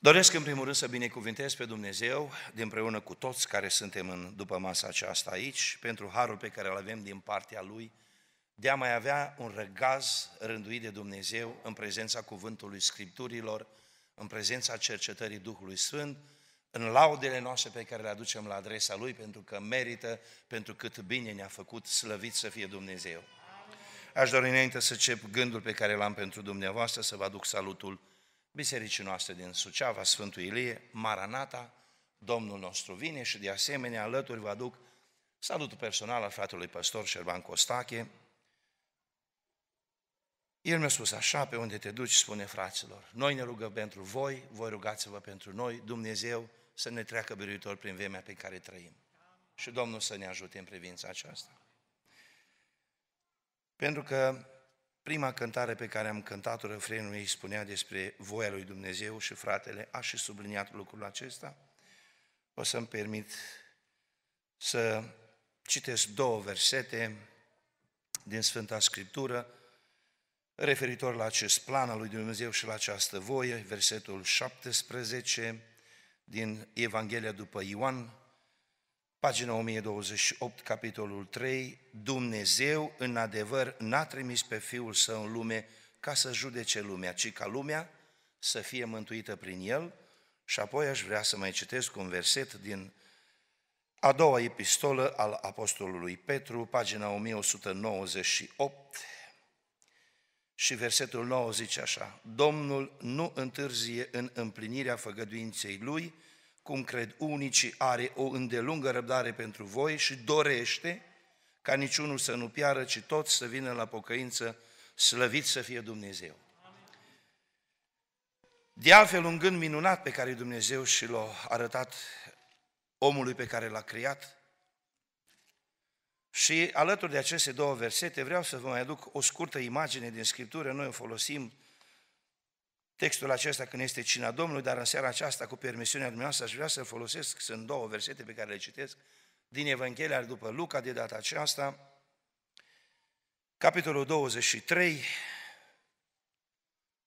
Doresc în primul rând să binecuvintez pe Dumnezeu de împreună cu toți care suntem în, după masa aceasta aici, pentru harul pe care îl avem din partea Lui, de a mai avea un răgaz rânduit de Dumnezeu în prezența cuvântului Scripturilor, în prezența cercetării Duhului Sfânt, în laudele noastre pe care le aducem la adresa Lui, pentru că merită, pentru cât bine ne-a făcut, slăvit să fie Dumnezeu. Aș dori înainte să încep gândul pe care l-am pentru dumneavoastră, să vă aduc salutul bisericii noastre din Suceava, Sfântul Ilie, Maranata, Domnul nostru vine și de asemenea alături vă aduc salutul personal al fratelui păstor Șerban Costache. El mi-a spus așa, pe unde te duci, spune fraților, noi ne rugăm pentru voi, voi rugați-vă pentru noi, Dumnezeu să ne treacă biruitor prin vremea pe care trăim. Și Domnul să ne ajute în privința aceasta. Pentru că prima cântare pe care am cântat-o, refrenul ei spunea despre voia lui Dumnezeu și fratele a și subliniat lucrul acesta. O să-mi permit să citesc două versete din Sfânta Scriptură referitor la acest plan al lui Dumnezeu și la această voie, versetul 17 din Evanghelia după Ioan, Pagina 1028, capitolul 3, Dumnezeu în adevăr n-a trimis pe Fiul Său în lume ca să judece lumea, ci ca lumea să fie mântuită prin El. Și apoi aș vrea să mai citesc un verset din a doua epistolă al Apostolului Petru, pagina 1198, și versetul 9 zice așa, Domnul nu întârzie în împlinirea făgăduinței Lui, cum cred unii, ci are o îndelungă răbdare pentru voi și dorește ca niciunul să nu piară, ci toți să vină la pocăință, slăvit să fie Dumnezeu. De altfel, un gând minunat pe care Dumnezeu și l-a arătat omului pe care l-a creat, și alături de aceste două versete vreau să vă mai aduc o scurtă imagine din Scriptură. Noi o folosim textul acesta când este cina Domnului, dar în seara aceasta, cu permisiunea dumneavoastră, aș vrea să folosesc, sunt două versete pe care le citesc, din Evanghelia după Luca, de data aceasta, capitolul 23,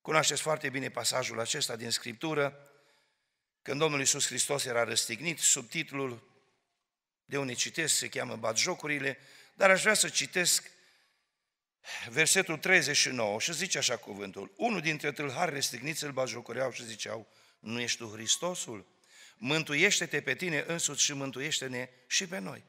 cunoașteți foarte bine pasajul acesta din Scriptură, când Domnul Iisus Hristos era răstignit, subtitlul de unde citesc se cheamă Batjocurile, dar aș vrea să citesc versetul 39 și zice așa cuvântul, unul dintre tâlhari restigniți îl bajocoreau și ziceau, nu ești tu Hristosul? Mântuiește-te pe tine însuți și mântuiește-ne și pe noi.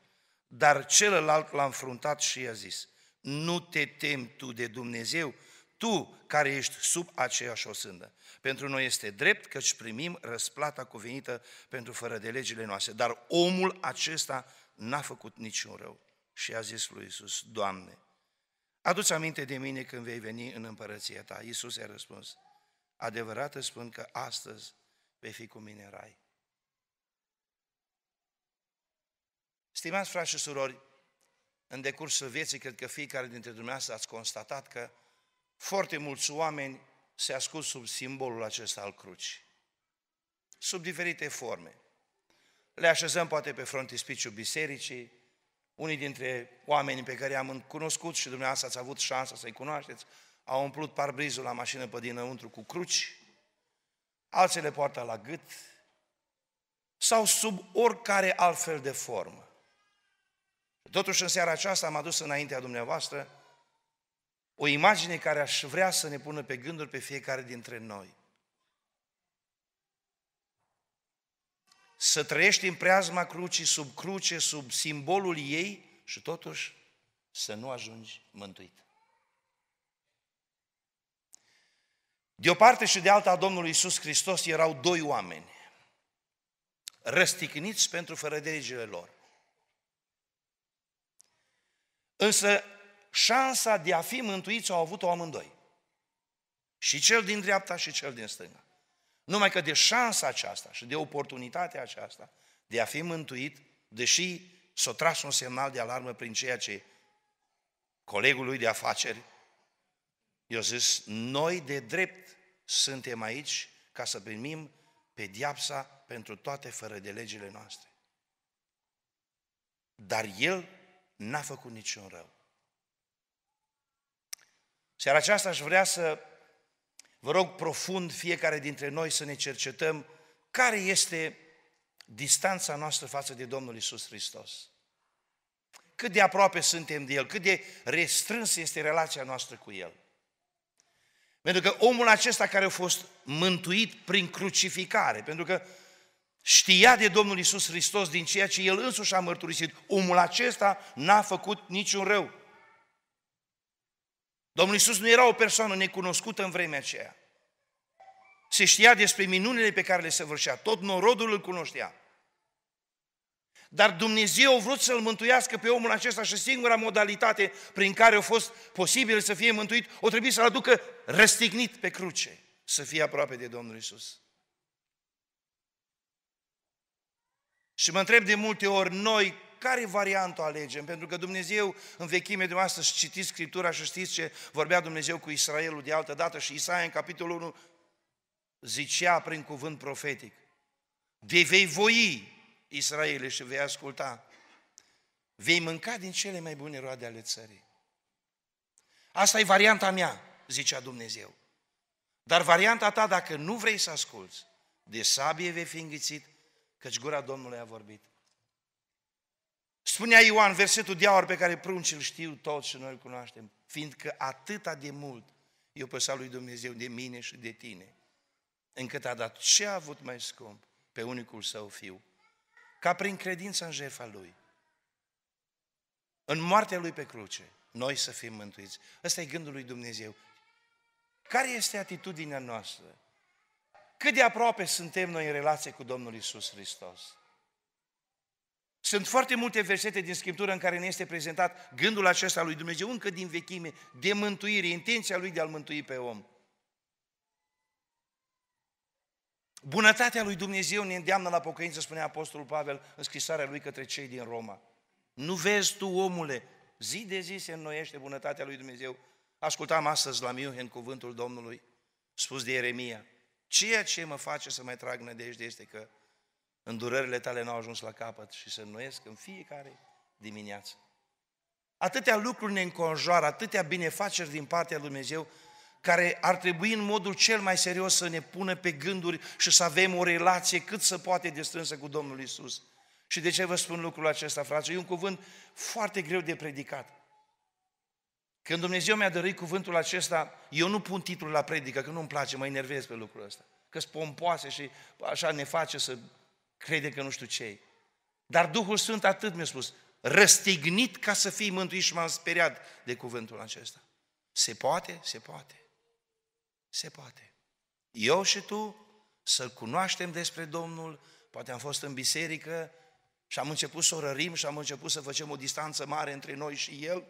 Dar celălalt l-a înfruntat și i-a zis, nu te temi tu de Dumnezeu, tu care ești sub aceeași osândă. Pentru noi este drept căci primim răsplata cuvenită pentru fără de legile noastre. Dar omul acesta n-a făcut niciun rău. Și a zis lui Isus, Doamne, Adu-ți aminte de mine când vei veni în împărăția ta. Iisus i-a răspuns, adevărat îți spun că astăzi vei fi cu mine în rai. Stimați frați și surori, în decursul vieții, cred că fiecare dintre dumneavoastră ați constatat că foarte mulți oameni se ascult sub simbolul acesta al crucii, sub diferite forme. Le așezăm poate pe frontispiciul bisericii, unii dintre oamenii pe care i-am cunoscut și dumneavoastră ați avut șansa să-i cunoașteți, au umplut parbrizul la mașină pe dinăuntru cu cruci, alții le poartă la gât, sau sub oricare altfel de formă. Totuși, în seara aceasta am adus înaintea dumneavoastră o imagine care aș vrea să ne pună pe gânduri pe fiecare dintre noi. Să trăiești în preazma crucii, sub cruce, sub simbolul ei și totuși să nu ajungi mântuit. De o parte și de alta a Domnului Isus Hristos erau doi oameni, răsticniți pentru fără de legile lor. Însă șansa de a fi mântuiți au avut-o amândoi. Și cel din dreapta și cel din stânga. Numai că de șansa aceasta și de oportunitatea aceasta de a fi mântuit, deși s-a tras un semnal de alarmă prin ceea ce colegul lui de afaceri i-a zis, noi de drept suntem aici ca să primim pediapsa pentru toate fără de legile noastre. Dar el n-a făcut niciun rău. Seara aceasta aș vrea să Vă rog profund fiecare dintre noi să ne cercetăm care este distanța noastră față de Domnul Isus Hristos. Cât de aproape suntem de El, cât de restrâns este relația noastră cu El. Pentru că omul acesta care a fost mântuit prin crucificare, pentru că știa de Domnul Isus Hristos din ceea ce El însuși a mărturisit, omul acesta n-a făcut niciun rău. Domnul Isus nu era o persoană necunoscută în vremea aceea. Se știa despre minunile pe care le săvârșea, tot norodul îl cunoștea. Dar Dumnezeu a vrut să-l mântuiască pe omul acesta și singura modalitate prin care a fost posibil să fie mântuit, o trebuie să-l aducă răstignit pe cruce, să fie aproape de Domnul Isus. Și mă întreb de multe ori, noi, care variantă alegem? Pentru că Dumnezeu, în vechime de astăzi, citiți Scriptura și știți ce vorbea Dumnezeu cu Israelul de altă dată și Isaia în capitolul 1 zicea prin cuvânt profetic, de vei voi Israele și vei asculta, vei mânca din cele mai bune roade ale țării. Asta e varianta mea, zicea Dumnezeu. Dar varianta ta, dacă nu vrei să asculți, de sabie vei fi înghițit, căci gura Domnului a vorbit. Spunea Ioan, versetul de aur pe care pruncii îl știu toți și noi îl cunoaștem, fiindcă atâta de mult i-a păsat lui Dumnezeu de mine și de tine, încât a dat ce a avut mai scump pe unicul său fiu, ca prin credință în jertfa Lui. În moartea Lui pe cruce, noi să fim mântuiți. Ăsta e gândul lui Dumnezeu. Care este atitudinea noastră? Cât de aproape suntem noi în relație cu Domnul Isus Hristos? Sunt foarte multe versete din Scriptură în care ne este prezentat gândul acesta lui Dumnezeu încă din vechime, de mântuire, intenția lui de a-l mântui pe om. Bunătatea lui Dumnezeu ne îndeamnă la pocăință, spunea Apostolul Pavel în scrisoarea lui către cei din Roma. Nu vezi tu, omule, zi de zi se înnoiește bunătatea lui Dumnezeu. Ascultam astăzi la München cuvântul Domnului, spus de Ieremia. Ceea ce mă face să mai trag nădejde este că îndurările tale n-au ajuns la capăt și se înnoiesc în fiecare dimineață. Atâtea lucruri ne înconjoară, atâtea binefaceri din partea lui Dumnezeu, care ar trebui în modul cel mai serios să ne pună pe gânduri și să avem o relație cât să poate de strânsă cu Domnul Isus. Și de ce vă spun lucrul acesta, frate? E un cuvânt foarte greu de predicat. Când Dumnezeu mi-a dăruit cuvântul acesta, eu nu pun titlul la predică, că nu-mi place, mă enervez pe lucrul ăsta. că sunt pompoase și așa ne face să crede că nu știu ce Dar Duhul Sfânt atât mi-a spus, răstignit ca să fii mântuit și m-am speriat de cuvântul acesta. Se poate? Se poate. Se poate. Eu și tu să-L cunoaștem despre Domnul, poate am fost în biserică și am început să o rărim și am început să facem o distanță mare între noi și El,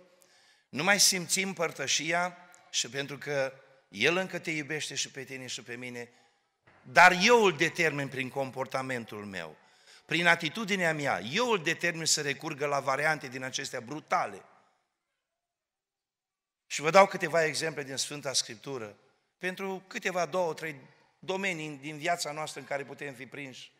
nu mai simțim părtășia și pentru că El încă te iubește și pe tine și pe mine, dar eu îl determin prin comportamentul meu, prin atitudinea mea, eu îl determin să recurgă la variante din acestea brutale. Și vă dau câteva exemple din Sfânta Scriptură pentru câteva, două, trei domenii din viața noastră în care putem fi prinși.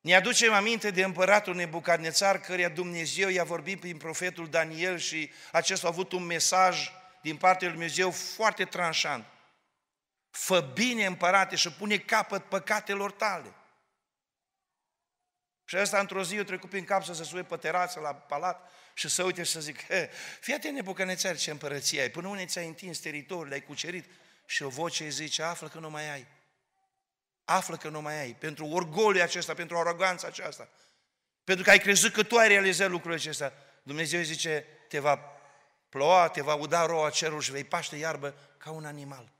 Ne aducem aminte de împăratul Nebucadnețar, căreia Dumnezeu i-a vorbit prin profetul Daniel și acesta a avut un mesaj din partea lui Dumnezeu foarte tranșant. Fă bine, împărate, și pune capăt păcatelor tale. Și ăsta într-o zi eu trecut prin cap să se suie pe terasă la palat și să uite și să zic, fii atent nebucănețar ce împărăție ai, până unde ți-ai întins teritoriul, le-ai cucerit și o voce îi zice, află că nu mai ai. Află că nu mai ai. Pentru orgoliu acesta, pentru aroganța aceasta. Pentru că ai crezut că tu ai realizat lucrurile acestea. Dumnezeu îi zice, te va ploua, te va uda roa cerul și vei paște iarbă ca un animal.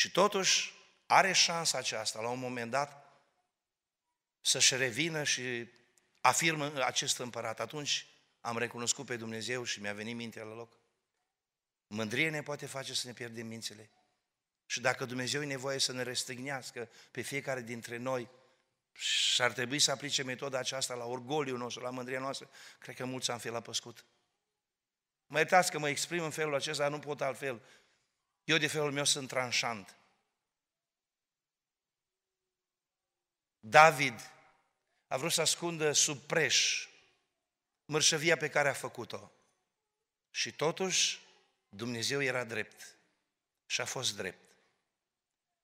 Și totuși are șansa aceasta, la un moment dat, să-și revină și afirmă acest împărat. Atunci am recunoscut pe Dumnezeu și mi-a venit mintea la loc. Mândrie ne poate face să ne pierdem mințile. Și dacă Dumnezeu e nevoie să ne restrignească pe fiecare dintre noi și ar trebui să aplice metoda aceasta la orgoliul nostru, la mândria noastră, cred că mulți am fi la păscut. Mă iertați că mă exprim în felul acesta, nu pot altfel. Eu de felul meu sunt tranșant. David a vrut să ascundă sub preș mărșăvia pe care a făcut-o. Și totuși, Dumnezeu era drept și a fost drept.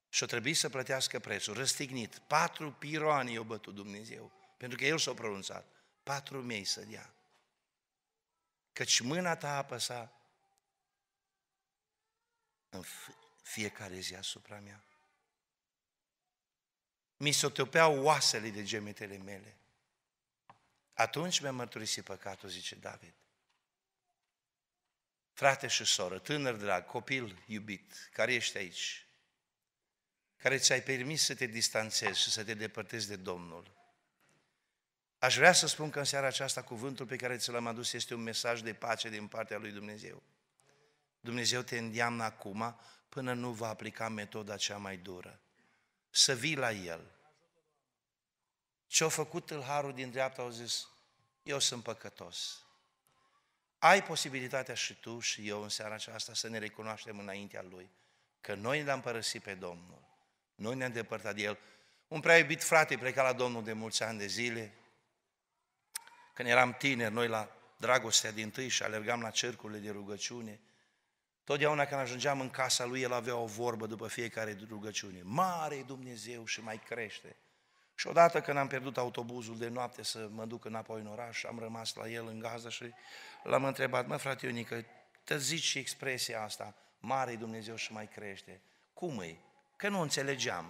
Și a trebuit să plătească prețul, răstignit. Patru piroani i-a bătut Dumnezeu, pentru că El s-a pronunțat. Patru mei să dea. Căci mâna ta apăsa în fiecare zi asupra mea. Mi se topeau oasele de gemetele mele. Atunci mi-a mărturisit păcatul, zice David. Frate și soră, tânăr drag, copil iubit, care ești aici, care ți-ai permis să te distanțezi și să te depărtezi de Domnul. Aș vrea să spun că în seara aceasta cuvântul pe care ți l-am adus este un mesaj de pace din partea lui Dumnezeu. Dumnezeu te îndeamnă acum până nu va aplica metoda cea mai dură. Să vii la El. Ce-a făcut tâlharul din dreapta au zis, eu sunt păcătos. Ai posibilitatea și tu și eu în seara aceasta să ne recunoaștem înaintea Lui că noi l-am părăsit pe Domnul. Noi ne-am depărtat de El. Un prea iubit frate pleca la Domnul de mulți ani de zile. Când eram tineri, noi la dragostea din tâi și alergam la cercurile de rugăciune. Totdeauna când ajungeam în casa lui, el avea o vorbă după fiecare rugăciune. Mare Dumnezeu și mai crește. Și odată când am pierdut autobuzul de noapte să mă duc înapoi în oraș, am rămas la el în gază și l-am întrebat, mă frate Ionică, te zici și expresia asta, mare Dumnezeu și mai crește. Cum e? Că nu înțelegeam.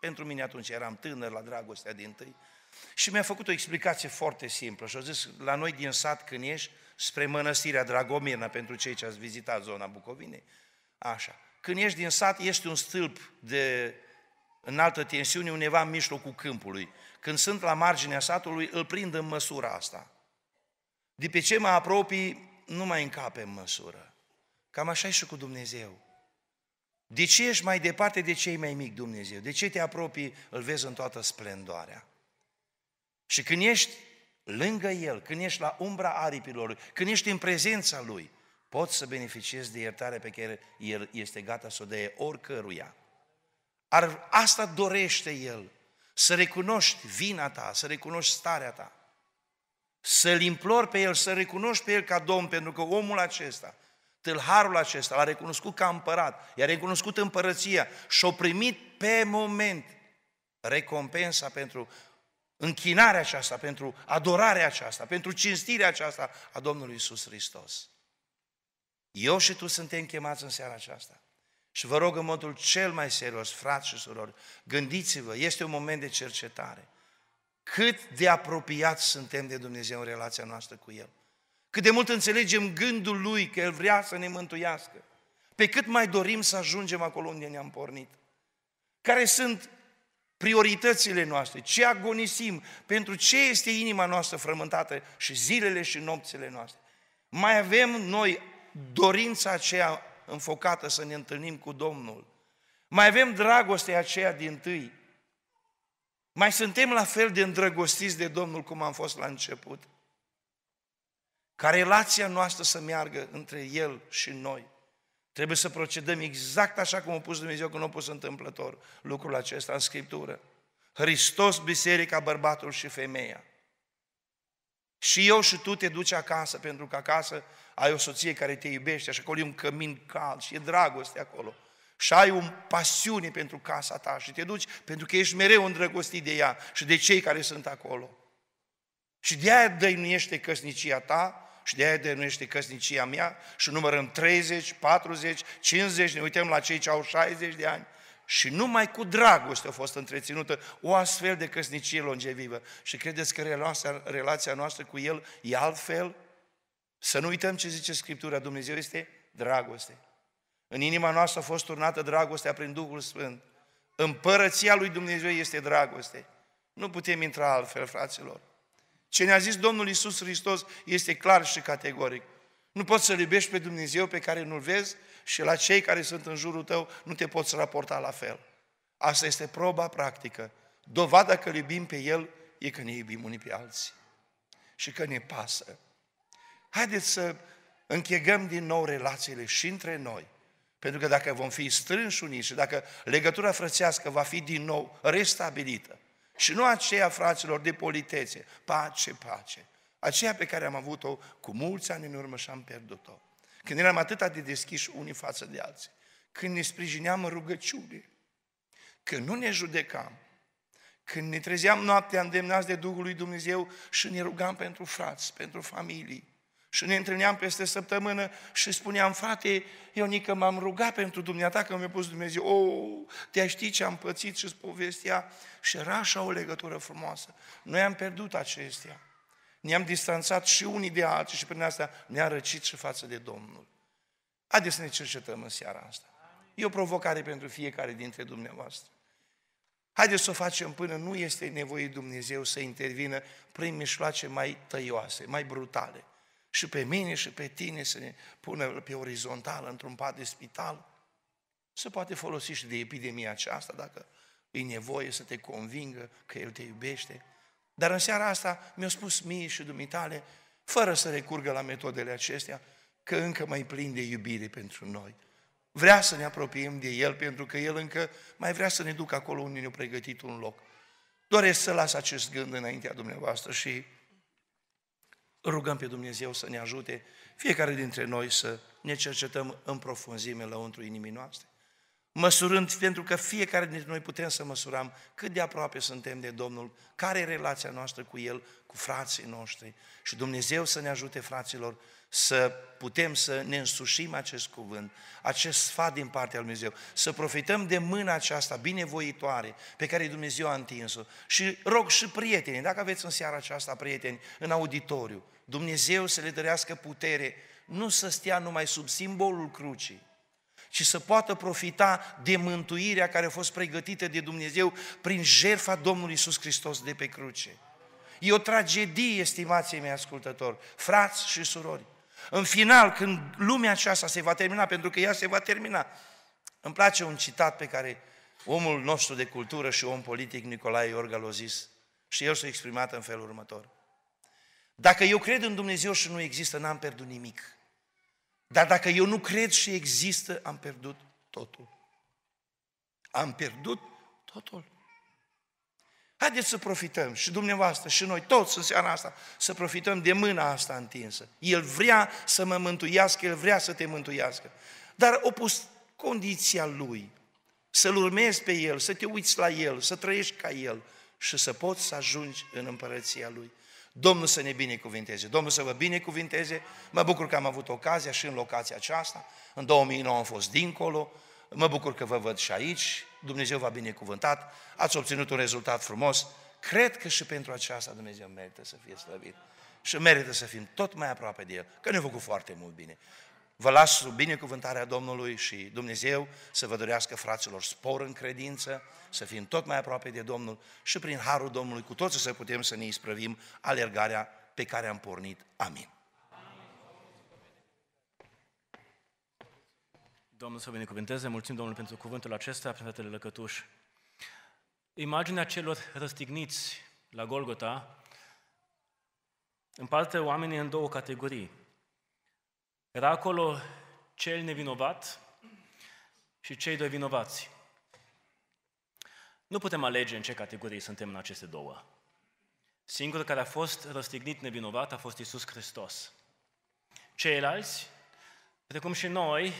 Pentru mine atunci eram tânăr la dragostea din tâi. Și mi-a făcut o explicație foarte simplă și a zis, la noi din sat când ești, spre mănăstirea Dragomirna, pentru cei ce ați vizitat zona Bucovinei, așa. Când ești din sat, ești un stâlp de înaltă tensiune undeva în mijlocul câmpului. Când sunt la marginea satului, îl prind în măsura asta. De pe ce mă apropii, nu mai încape în măsură. Cam așa e și cu Dumnezeu. De ce ești mai departe de cei mai mici Dumnezeu? De ce te apropii, îl vezi în toată splendoarea? Și când ești lângă El, când ești la umbra aripilor, când ești în prezența Lui, poți să beneficiezi de iertare pe care El este gata să o dea oricăruia. Ar, asta dorește El, să recunoști vina ta, să recunoști starea ta, să-L implori pe El, să recunoști pe El ca Domn, pentru că omul acesta, tâlharul acesta, l-a recunoscut ca împărat, i-a recunoscut împărăția și a primit pe moment recompensa pentru închinarea aceasta, pentru adorarea aceasta, pentru cinstirea aceasta a Domnului Isus Hristos. Eu și tu suntem chemați în seara aceasta și vă rog în modul cel mai serios, frați și surori, gândiți-vă, este un moment de cercetare. Cât de apropiați suntem de Dumnezeu în relația noastră cu El. Cât de mult înțelegem gândul Lui că El vrea să ne mântuiască. Pe cât mai dorim să ajungem acolo unde ne-am pornit. Care sunt prioritățile noastre, ce agonisim, pentru ce este inima noastră frământată și zilele și nopțile noastre. Mai avem noi dorința aceea înfocată să ne întâlnim cu Domnul. Mai avem dragostea aceea din tâi. Mai suntem la fel de îndrăgostiți de Domnul cum am fost la început. Ca relația noastră să meargă între El și noi. Trebuie să procedăm exact așa cum a pus Dumnezeu când a pus întâmplător lucrul acesta în Scriptură. Hristos, biserica, bărbatul și femeia. Și eu și tu te duci acasă, pentru că acasă ai o soție care te iubește și acolo e un cămin cald și e dragoste acolo. Și ai o pasiune pentru casa ta și te duci pentru că ești mereu îndrăgostit de ea și de cei care sunt acolo. Și de aia dăinuiește căsnicia ta și de aia dăinuiește căsnicia mea și numărăm 30, 40, 50, ne uităm la cei ce au 60 de ani și numai cu dragoste a fost întreținută o astfel de căsnicie longevivă. Și credeți că relația, relația noastră cu El e altfel? Să nu uităm ce zice Scriptura, Dumnezeu este dragoste. În inima noastră a fost turnată dragostea prin Duhul Sfânt. Împărăția lui Dumnezeu este dragoste. Nu putem intra altfel, fraților. Ce ne-a zis Domnul Isus Hristos este clar și categoric. Nu poți să iubești pe Dumnezeu pe care nu-L vezi și la cei care sunt în jurul tău nu te poți raporta la fel. Asta este proba practică. Dovada că iubim pe El e că ne iubim unii pe alții și că ne pasă. Haideți să închegăm din nou relațiile și între noi. Pentru că dacă vom fi strânși unii și dacă legătura frățească va fi din nou restabilită, și nu aceea, fraților, de politețe, pace, pace, Aceea pe care am avut-o cu mulți ani în urmă și am pierdut-o. Când eram atât de deschiși unii față de alții. Când ne sprijineam în rugăciune. Când nu ne judecam. Când ne trezeam noaptea îndemnați de Duhul lui Dumnezeu și ne rugam pentru frați, pentru familii. Și ne întâlneam peste săptămână și spuneam, frate, Ionică, m-am rugat pentru dumneata că mi-a pus Dumnezeu, o, oh, te ști ce am pățit și-ți povestea. Și era așa o legătură frumoasă. Noi am pierdut acestea. Ne-am distanțat și unii de alții și prin asta ne-a răcit și față de Domnul. Haideți să ne cercetăm în seara asta. E o provocare pentru fiecare dintre dumneavoastră. Haideți să o facem până nu este nevoie Dumnezeu să intervină prin mișloace mai tăioase, mai brutale. Și pe mine și pe tine să ne pună pe orizontală într-un pat de spital. Se poate folosi și de epidemia aceasta dacă e nevoie să te convingă că El te iubește. Dar în seara asta mi-a spus mie și dumitale, fără să recurgă la metodele acestea, că încă mai plin de iubire pentru noi. Vrea să ne apropiem de El, pentru că El încă mai vrea să ne ducă acolo unde ne-a pregătit un loc. Doresc să las acest gând înaintea dumneavoastră și rugăm pe Dumnezeu să ne ajute fiecare dintre noi să ne cercetăm în profunzime lăuntru inimii noastre. Măsurând, pentru că fiecare dintre noi putem să măsurăm cât de aproape suntem de Domnul, care e relația noastră cu El, cu frații noștri. Și Dumnezeu să ne ajute, fraților, să putem să ne însușim acest cuvânt, acest sfat din partea lui Dumnezeu, să profităm de mâna aceasta binevoitoare pe care Dumnezeu a întins-o. Și rog și prietenii, dacă aveți în seara aceasta prieteni în auditoriu, Dumnezeu să le dărească putere, nu să stea numai sub simbolul crucii, ci să poată profita de mântuirea care a fost pregătită de Dumnezeu prin jertfa Domnului Isus Hristos de pe cruce. E o tragedie, estimații mei ascultători, frați și surori. În final, când lumea aceasta se va termina, pentru că ea se va termina, îmi place un citat pe care omul nostru de cultură și om politic, Nicolae Iorga, l-a zis și el s-a exprimat în felul următor. Dacă eu cred în Dumnezeu și nu există, n-am pierdut nimic. Dar dacă eu nu cred și există, am pierdut totul. Am pierdut totul. Haideți să profităm și dumneavoastră și noi toți în seara asta să profităm de mâna asta întinsă. El vrea să mă mântuiască, El vrea să te mântuiască. Dar o pus condiția Lui, să-L urmezi pe El, să te uiți la El, să trăiești ca El și să poți să ajungi în împărăția Lui. Domnul să ne binecuvinteze, Domnul să vă binecuvinteze. Mă bucur că am avut ocazia și în locația aceasta. În 2009 am fost dincolo, Mă bucur că vă văd și aici, Dumnezeu v-a binecuvântat, ați obținut un rezultat frumos. Cred că și pentru aceasta Dumnezeu merită să fie slăvit. Și merită să fim tot mai aproape de El, că ne-a făcut foarte mult bine. Vă las sub binecuvântarea Domnului și Dumnezeu să vă dorească fraților spor în credință, să fim tot mai aproape de Domnul și prin Harul Domnului cu toții să putem să ne isprăvim alergarea pe care am pornit. Amin. Domnul să binecuvânteze, mulțumim Domnul pentru cuvântul acesta, pentru fratele Lăcătuș. Imaginea celor răstigniți la Golgota împarte oamenii în două categorii. Era acolo cel nevinovat și cei doi vinovați. Nu putem alege în ce categorie suntem în aceste două. Singurul care a fost răstignit nevinovat a fost Isus Hristos. Ceilalți, precum și noi,